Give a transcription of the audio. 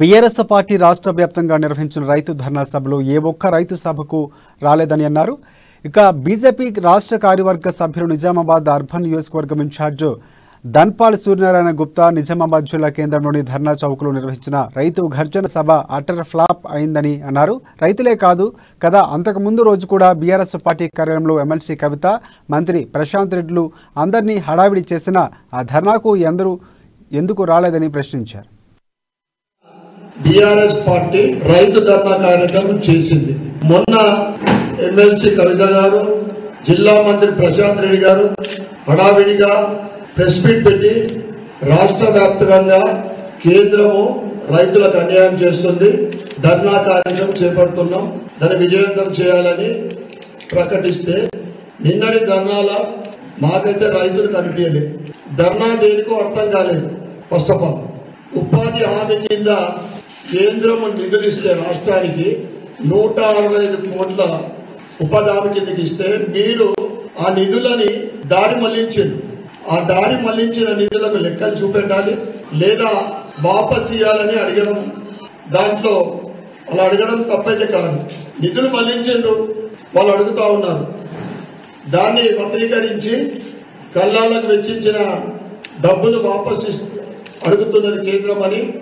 BRS party రాష్ట్ర వ్యాప్తంగా నిర్వహించిన రైతు ధర్నా సభలో ఏ ఒక్క రైతు సభకు రాలేదని అన్నారు. ఇక బీజేపీ రాష్ట్ర కార్యవర్గ సభ్యులు నిజామాబాద్ అర్బన్ నియోజకవర్గం ఇన్ఛార్జ్ ధన్పాల్ సూర్యనారాయణ గుప్తా నిజామాబాద్ జిల్లా కేంద్రంలోని ధర్నా చౌక్లో నిర్వహించిన రైతు ఘర్జన సభ అటర్ ఫ్లాప్ అయిందని అన్నారు. రైతులే కాదు కదా అంతకుముందు రోజు కూడా బీఆర్ఎస్ పార్టీ కార్యాలయంలో ఎమ్మెల్సీ కవిత మంత్రి ప్రశాంత్ రెడ్డిలు అందరినీ హడావిడి చేసిన ఆ ధర్నాకు ఎందరూ ఎందుకు రాలేదని ప్రశ్నించారు. బీఆర్ఎస్ పార్టీ రైతు ధర్నా కార్యక్రమం చేసింది. మొన్న ఎమ్మెల్సీ కవిత గారు జిల్లా మంత్రి ప్రశాంత్ రెడ్డి గారు హడావిడిగా ప్రెస్ మీట్ పెట్టి రాష్ట్ర వ్యాప్తంగా కేంద్రము రైతులకు అన్యాయం చేస్తుంది. ధర్నా కార్యక్రమం చేపడుతున్నాం. దాన్ని విజయవంతం చేయాలని ప్రకటిస్తే నిన్నటి ధర్నాల మాకైతే రైతులు కనిపించలేదు ధర్నా దేనికో అర్థం కాలేదు. First of all. ఉపాధి హామీ కింద కేంద్రం నిధులిస్తే రాష్ట్రానికి నూట అరవై ఐదు కోట్ల ఉపాధి కిందకి ఇస్తే మీరు ఆ నిధులని దారి మళ్ళించారు. ఆ దారి మళ్ళించిన నిధులకు లెక్కలు చూపెట్టాలి లేదా వాపస్ ఇవ్వాలని అడగడం. దాంట్లో అలా అడగడం తప్పైతే కాదు. నిధులు మళ్ళించారు. వాళ్ళు అడుగుతా ఉన్నారు. దాన్ని వక్రీకరించి కల్లాలకు వెచ్చించిన డబ్బులు వాపస్ అడుగుతున్నది కేంద్రం అని.